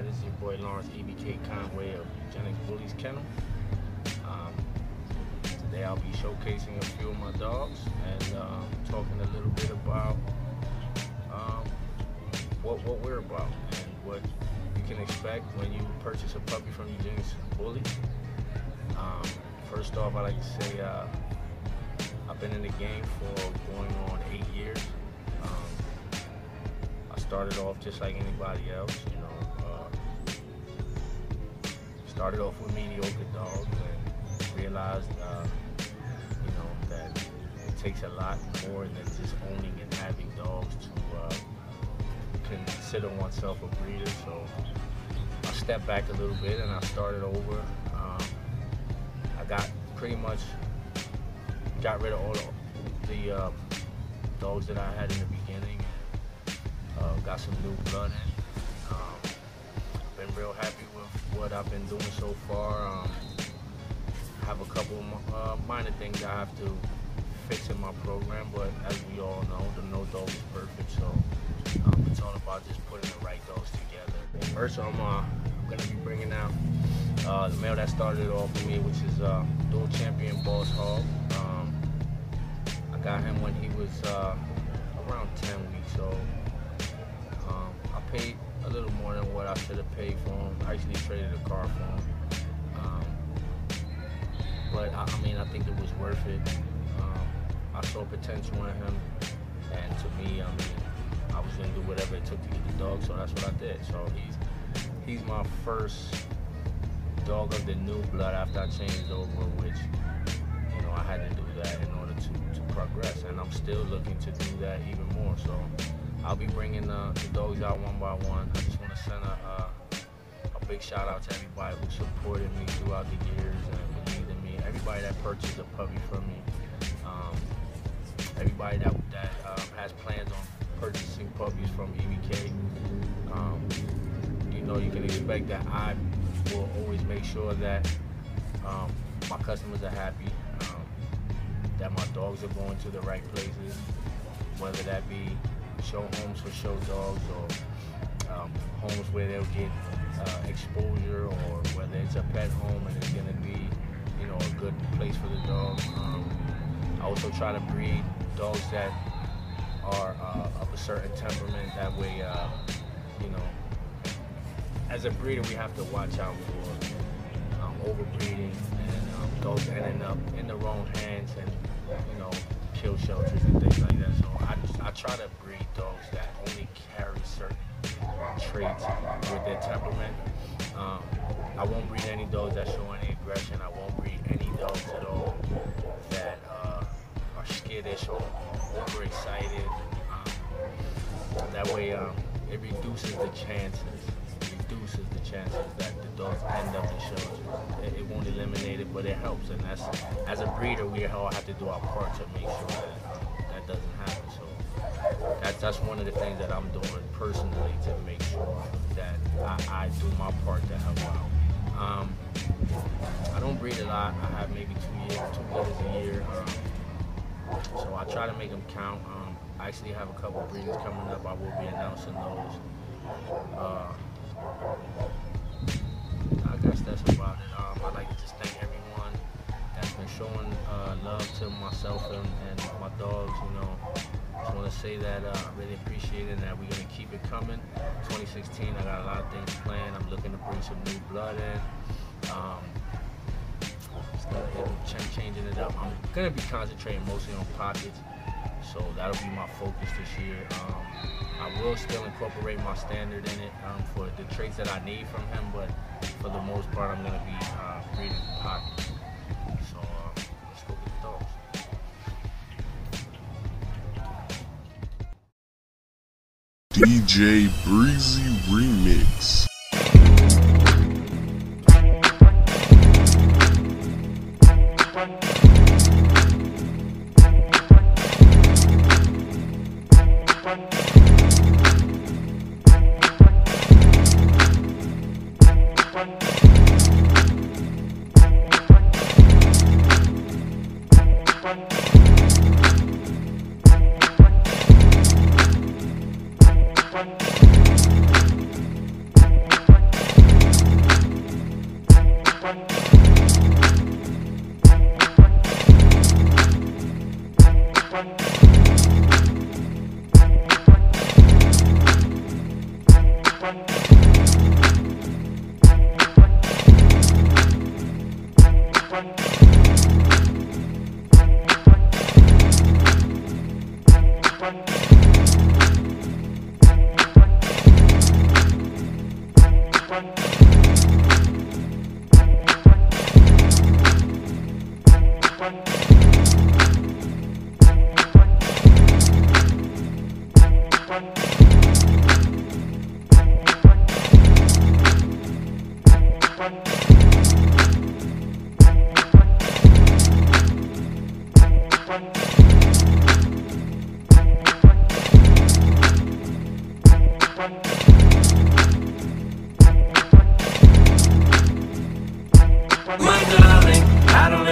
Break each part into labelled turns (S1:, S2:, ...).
S1: everybody. This is your boy Lawrence EBK Conway of Eugenics Bullies Kennel. Um, today I'll be showcasing a few of my dogs and uh, talking a little bit about um, what, what we're about and what you can expect when you purchase a puppy from Eugenics Bullies. Um, first off, I'd like to say uh, I've been in the game for going on eight years I started off just like anybody else, you know. Started off with mediocre dogs and realized, uh, you know, that it takes a lot more than just owning and having dogs to uh, consider oneself a breeder. So I stepped back a little bit and I started over. Um, I got pretty much got rid of all the uh, dogs that I had in the beginning uh, got some new blood in. Been real happy with what I've been doing so far. Um, have a couple uh, minor things I have to fix in my program, but as we all know, the no dog is perfect. So um, it's all about just putting the right dogs together. First, I'm, uh, gonna be bringing out uh, the male that started off for me, which is uh, dual champion Boss Hog. Um, I got him when he was uh, around 10 weeks old a little more than what I should have paid for him. I actually traded a car for him. Um, but I, I, mean, I think it was worth it. Um, I saw potential in him, and to me, I mean, I was gonna do whatever it took to get the dog, so that's what I did. So he's he's my first dog of the new blood after I changed over, which you know I had to do that in order to, to progress, and I'm still looking to do that even more. So. I'll be bringing uh, the dogs out one by one. I just want to send a, uh, a big shout out to everybody who supported me throughout the years and believed in me. Everybody that purchased a puppy from me. Um, everybody that, that um, has plans on purchasing puppies from EBK. Um, you know, you can expect that I will always make sure that um, my customers are happy, um, that my dogs are going to the right places, whether that be show homes for show dogs or um, homes where they'll get uh, exposure or whether it's a pet home and it's going to be, you know, a good place for the dog. Um, I also try to breed dogs that are uh, of a certain temperament. That way, uh, you know, as a breeder, we have to watch out for um, overbreeding and um, dogs ending up in the wrong hands and, you know, kill shelters I, try to breed dogs that only carry certain traits with their temperament. Um, I won't breed any dogs that show any aggression. I won't breed any dogs at all that uh, are skittish or overexcited. Um, that way, um, it reduces the chances reduces the chances that the dogs end up in shelter. It, it, won't eliminate it, but it helps. And that's as a breeder, we all have to do our part to make sure that um, that doesn't happen. That's that's one of the things that I'm doing personally to make sure that I, I do my part to help out. Um, I don't breed a lot. I have maybe two years, two litters a year. Um, so I try to make them count. Um, I actually have a couple breeders coming up. I will be announcing those. Uh, I guess that's about it. Um, I'd like to just thank everyone that's been showing uh, love to myself and, and, my say that uh, I really appreciate it and that we're going to keep it coming. 2016, I got a lot of things planned. I'm looking to bring some new blood in. Um, changing it up. I'm going to be concentrating mostly on pockets. So that'll be my focus this year. Um, I will still incorporate my standard in it um, for the traits that I need from him, but for the most part, I'm going to be uh, breeding pockets.
S2: DJ Breezy Remix.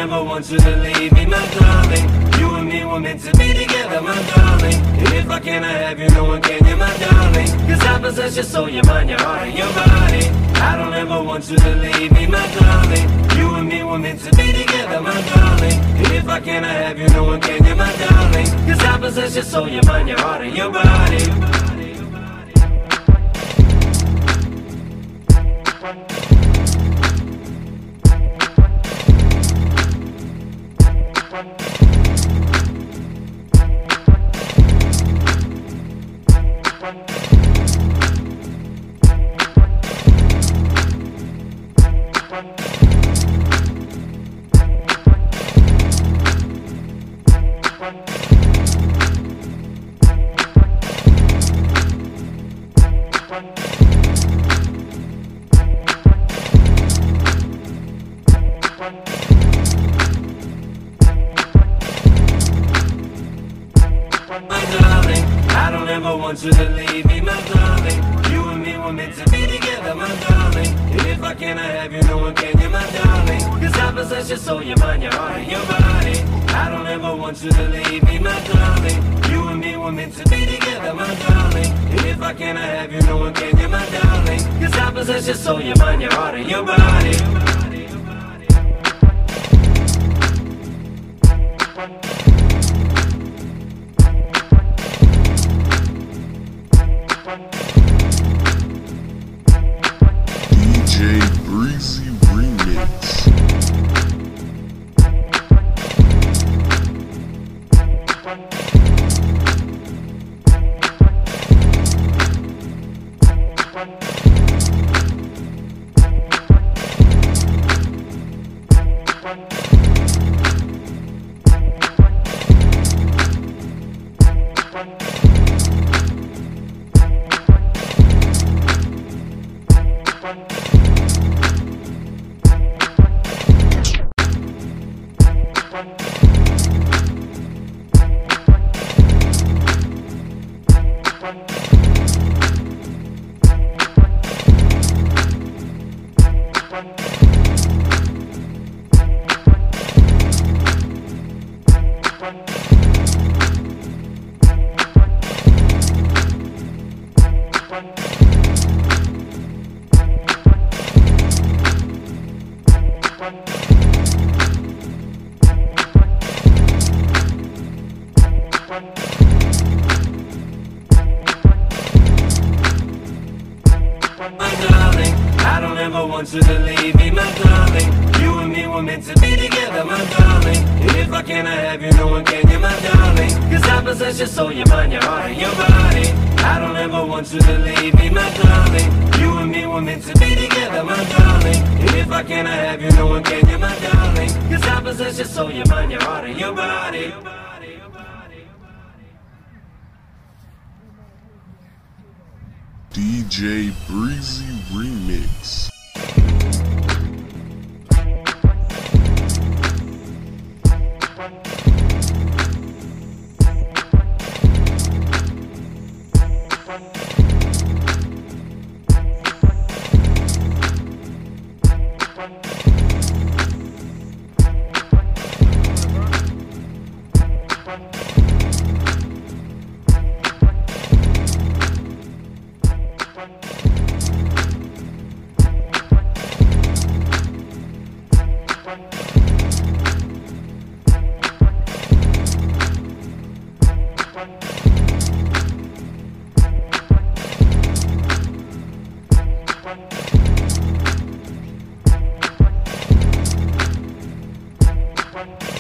S3: I don't ever want you to leave me, my darling. You and me were meant to be together, my darling. And if I cannot have you, no one can, you my darling. Cause I possess your soul, your mind, your heart, and your body. I don't ever want you to leave me, my darling. You and me were meant to be together, my darling. And if I cannot have you, no one can, you my darling. Cause I possess your soul, your mind, your heart, and your body. one. Want you to leave me, my darling. You and me were meant to be together, my darling. And if I cannot have you, no one can, you my darling. Cause I possess your soul, your mind, your heart, and your body. I don't ever want you to leave me, my darling. You and me were meant to be together, my darling. And if I cannot have you, no one can, you my darling. Cause I possess your soul, your mind, your heart, and your body.
S2: Remix. My darling, I don't ever want you to leave me, my darling. You and me were meant to be together, my darling. And if I cannot have you, no one can, you my darling. Cause I possess your soul, your mind, your heart, and your body. I don't ever want you to leave me, my darling. You and me were meant to be together, my darling. And if I cannot have you, no one can, you my darling. Cause I possess your soul, your mind, your heart, and your body. DJ Breezy Remix.
S3: Thank you.